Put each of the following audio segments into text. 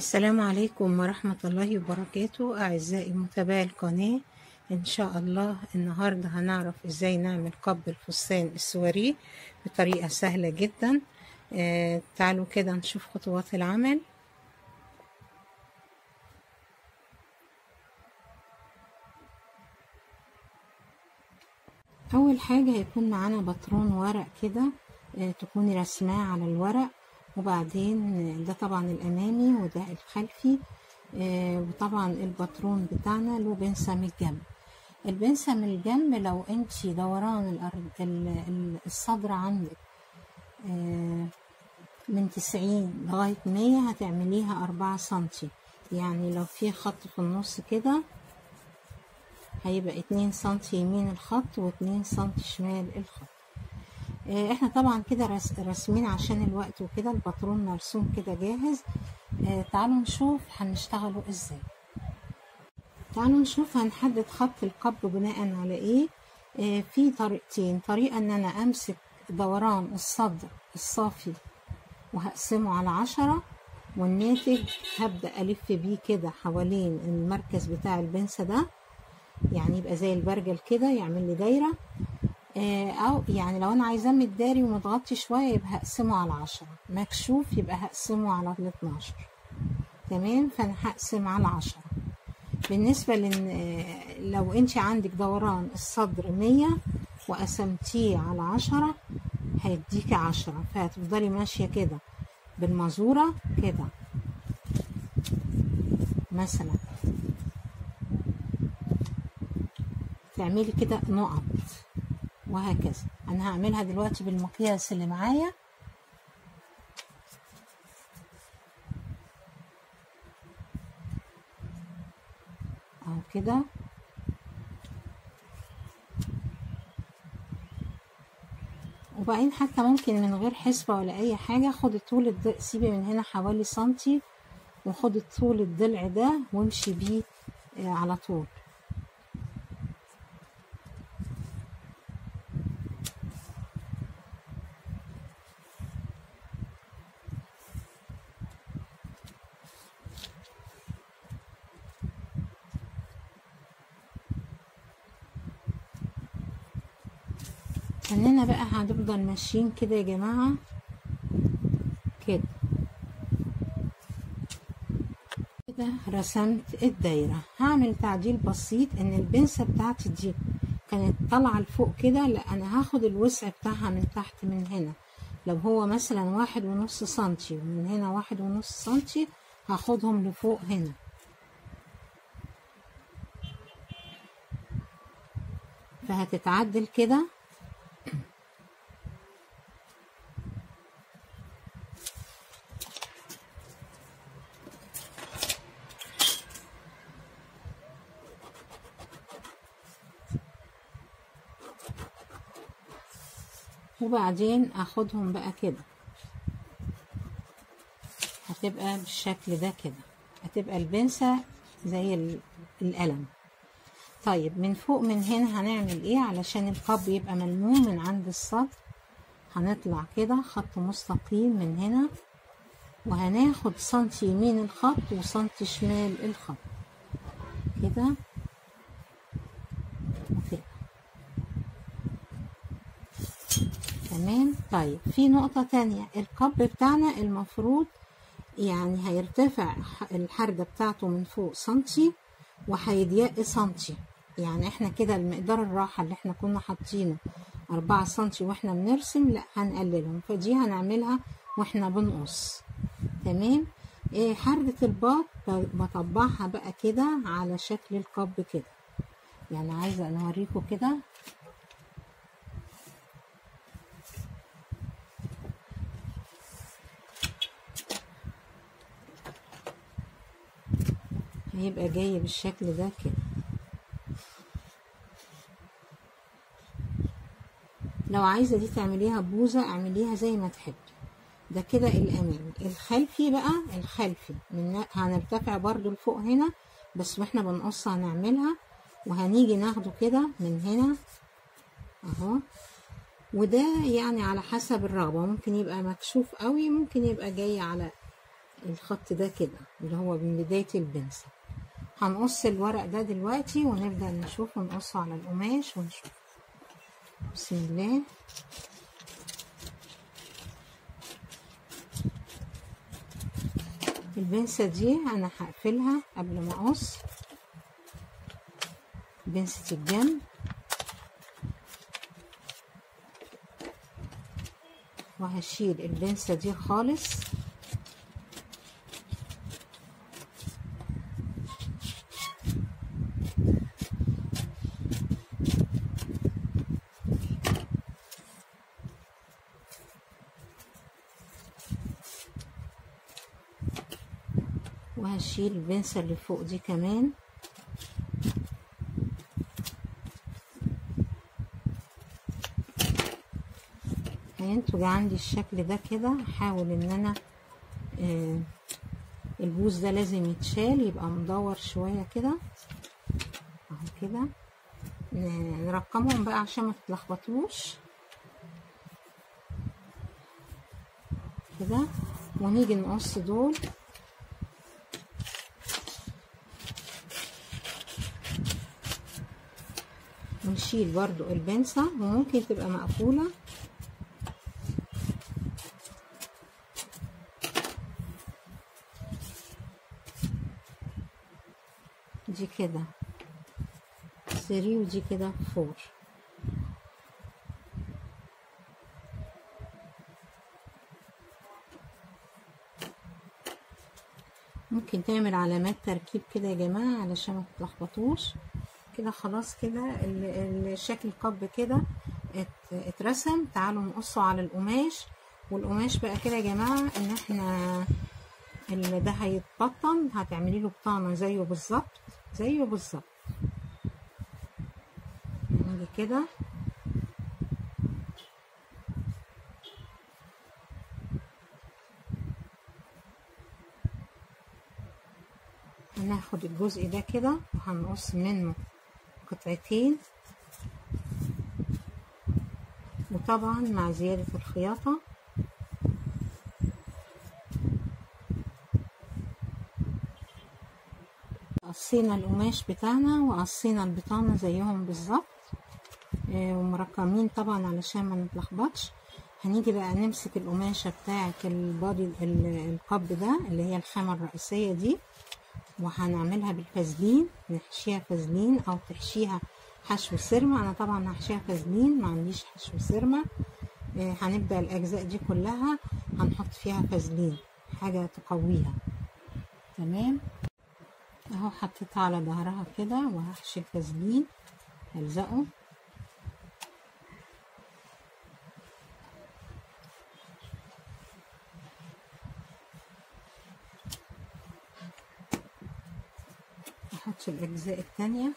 السلام عليكم ورحمة الله وبركاته أعزائي متابعي القناة. إن شاء الله النهاردة هنعرف إزاي نعمل قب الفستان السواريه بطريقة سهلة جدا. آه تعالوا كده نشوف خطوات العمل. أول حاجة هيكون معانا بطرون ورق كده آه تكوني رسماه على الورق. وبعدين ده طبعا الأمامي وده الخلفي آه وطبعا البطرون بتاعنا له بنسة من الجنب. البنسة من الجنب لو انتي دوران الصدر عندك آه من تسعين لغاية مية هتعمليها أربعة سنتي. يعني لو في خط في النص كده هيبقى اتنين سنتي يمين الخط واتنين سنتي شمال الخط. إحنا طبعا كده راسمين عشان الوقت وكده الباترون مرسوم كده جاهز. آه تعالوا نشوف هنشتغله إزاي. تعالوا نشوف هنحدد خط القب بناء على إيه. آه في طريقتين. طريقة إن أنا أمسك دوران الصدر الصافي وهقسمه على عشرة والناتج هبدأ ألف بيه كده حوالين المركز بتاع البنسة ده. يعني يبقى زي البرجل كده يعمل لي دايرة. أو يعني لو أنا عايزاه متداري ومتغطي شوية يبقى هقسمه على عشرة. مكشوف يبقى هقسمه على الاتناشر تمام؟ فانا هقسم على عشرة. بالنسبة لن لو أنت عندك دوران الصدر مية وقسمتيه على عشرة هيديكي عشرة. فهتفضلي ماشية كده. بالمزوره كده. مثلا. تعملي كده نقط. وهكذا. أنا هعملها دلوقتي بالمقياس اللي معايا. اهو كده. وبعدين حتى ممكن من غير حسبة ولا أي حاجة خد طول الضلع سيبي من هنا حوالي سنتي وخد طول الضلع ده وامشي بيه على طول. اننا بقى هنفضل ماشيين كده يا جماعة. كده. كده رسمت الدايرة. هعمل تعديل بسيط إن البنسة بتاعتي دي كانت طالعة لفوق كده لا أنا هاخد الوسع بتاعها من تحت من هنا. لو هو مثلا واحد ونص سنتي ومن هنا واحد ونص سنتي هاخدهم لفوق هنا. فهتتعدل كده. وبعدين أخدهم بقى كده. هتبقى بالشكل ده كده. هتبقى البنسة زي القلم. طيب من فوق من هنا هنعمل إيه؟ علشان القب يبقى ملموم من عند السطر هنطلع كده خط مستقيم من هنا. وهناخد سنتي يمين الخط وسنتي شمال الخط. كده. وكده تمام طيب في نقطة تانية. القب بتاعنا المفروض يعني هيرتفع الحردة بتاعته من فوق سنتي وهيضيق سنتي. يعني إحنا كده المقدار الراحة اللي إحنا كنا حاطينه أربعة سنتي وإحنا بنرسم لأ هنقللهم. فدي هنعملها وإحنا بنقص. تمام؟ إيه حردة الباط بطبعها بقى كده على شكل القب كده. يعني عايزة نوريكم كده. هيبقى جاي بالشكل ده كده. لو عايزة دي تعمليها بوزة اعمليها زي ما تحبي. ده كده الامامي الخلفي بقى الخلفي. من هنرتفع برضو لفوق هنا بس وإحنا بنقص هنعملها وهنيجي ناخده كده من هنا اهو. وده يعني على حسب الرغبة. ممكن يبقى مكشوف قوي ممكن يبقى جاي على الخط ده كده اللي هو من بداية البنسة هنقص الورق ده دلوقتي ونبدأ نشوف ونقصه على القماش ونشوف. بسم الله. البنسة دي أنا هقفلها قبل ما أقص. بنسة الجنب. وهشيل البنسة دي خالص. وهشيل البنسة اللي فوق دي كمان. هينتج عندي الشكل ده كده هحاول ان أنا آه البوز ده لازم يتشال يبقى مدور شوية كده. اهو كده. نرقمهم بقى عشان ما تتلخبطوش. كده. ونيجي نقص دول. ونشيل برضو البنسة وممكن تبقى مقفولة. دي كده. ثري ودي كده فور ممكن تعمل علامات تركيب كده يا جماعة علشان ما تتلخبطوش. كده خلاص كده الشكل القب كده اترسم. تعالوا نقصه على القماش. والقماش بقى كده يا جماعة إن إحنا اللي ده هيتبطن. هتعملي له بطانة زيه بالظبط زيه بالظبط. نيجي كده. هناخد الجزء ده كده وهنقص منه. قطعتين وطبعا مع زيادة الخياطة. قصينا القماش بتاعنا وقصينا البطانة زيهم بالظبط. آه ومرقمين طبعا علشان ما نتلخبطش. هنيجي بقى نمسك القماشة بتاعة البادي القب ده اللي هي الخامة الرئيسية دي. وهنعملها بالفازلين نحشيها فازلين أو تحشيها حشو سرمة. أنا طبعا هحشيها فازلين ما عنديش حشو سرمة. آه هنبدأ الأجزاء دي كلها هنحط فيها فازلين حاجة تقويها. تمام؟ أهو حطيتها على ظهرها كده وهحشي الفازلين. هلزقه الأجزاء التانية.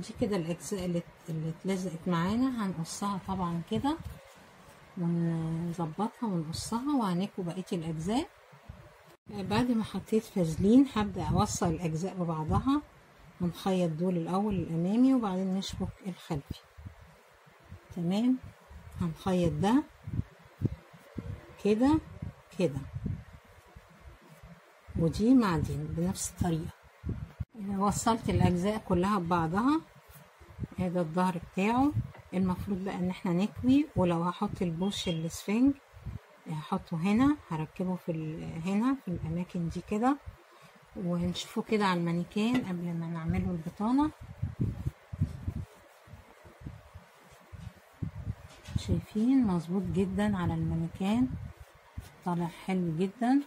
دي كده الأجزاء اللي اتلزقت معانا. هنقصها طبعا كده ونظبطها ونقصها وهنكوي بقية الأجزاء. بعد ما حطيت فازلين هبدأ أوصل الأجزاء ببعضها ونخيط دول الأول الأمامي وبعدين نشبك الخلفي. تمام؟ هنخيط ده كده كده. ودي مع دي بنفس الطريقة. وصلت الأجزاء كلها ببعضها. هذا الظهر بتاعه. المفروض بقى إن إحنا نكوي ولو هحط البوش الاسفنج هحطه هنا هركبه في هنا في الأماكن دي كده ونشوفه كده على المانيكان قبل ما نعمله البطانة. شايفين؟ مظبوط جدا على المانيكان. طالع حلو جدا.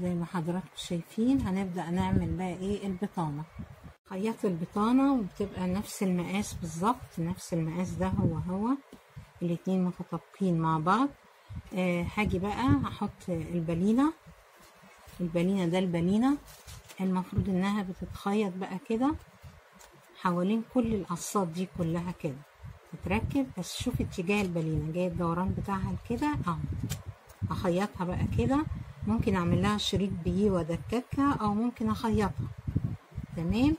زي ما حضراتكم شايفين هنبدأ نعمل بقى إيه؟ البطانة. خيط البطانة وبتبقى نفس المقاس بالظبط نفس المقاس ده هو هو. الاتنين متطابقين مع بعض. آه هاجي بقى أحط البالينة. البالينة ده البالينة. المفروض إنها بتتخيط بقى كده حوالين كل القصات دي كلها كده. تتركب بس شوف اتجاه البالينة. جاي الدوران بتاعها كده أهو. اخيطها بقى كده. ممكن أعمل لها شريط بيه وأدككها أو ممكن أخيطها. تمام؟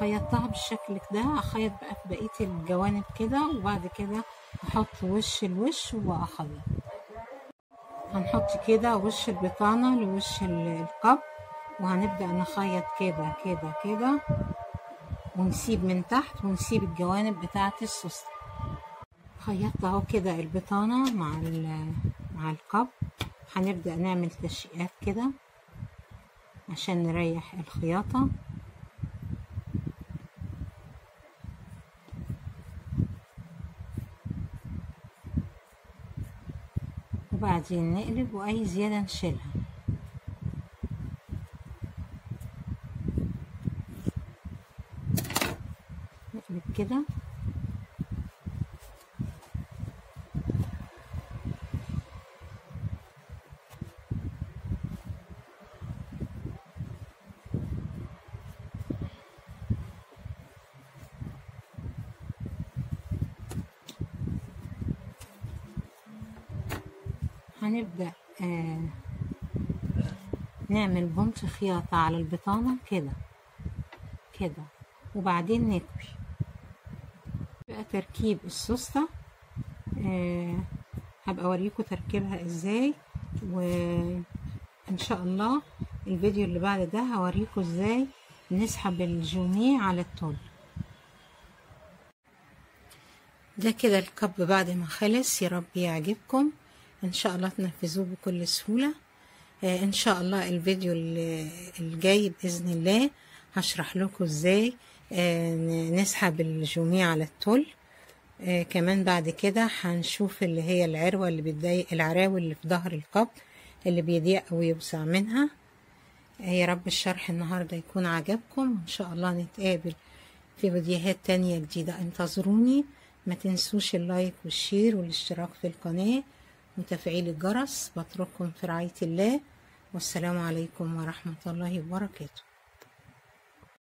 خيطتها بالشكل ده أخيط بقى في بقية الجوانب كده وبعد كده أحط وش الوش وأخيط. هنحط كده وش البطانة لوش القب وهنبدأ نخيط كده كده كده ونسيب من تحت ونسيب الجوانب بتاعة السوسته خيطت اهو كده البطانة مع مع القب. هنبدا نعمل تشقيقات كده عشان نريح الخياطة. وبعدين نقلب وأي زيادة نشيلها. نقلب كده هنبدأ آه نعمل بنط خياطة على البطانة كده كده وبعدين نكوي. بقى تركيب السوستة آه هبقى أوريكم تركيبها إزاي وإن شاء الله الفيديو اللي بعد ده هوريكم إزاي نسحب الجونيه على التول ده كده الكب بعد ما خلص يا رب يعجبكم. إن شاء الله تنفذوه بكل سهولة. آه إن شاء الله الفيديو الجاي بإذن الله هشرح لكم إزاي آه نسحب الجميع على التل آه كمان بعد كده هنشوف اللي هي العروة اللي بتضايق العراوي اللي في ظهر القب اللي بيضيق ويوسع منها. يا رب الشرح النهاردة يكون عجبكم. إن شاء الله نتقابل في فيديوهات تانية جديدة. انتظروني. ما تنسوش اللايك والشير والاشتراك في القناة. وتفعيل الجرس بترككم في رعاية الله والسلام عليكم ورحمة الله وبركاته.